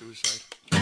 suicide.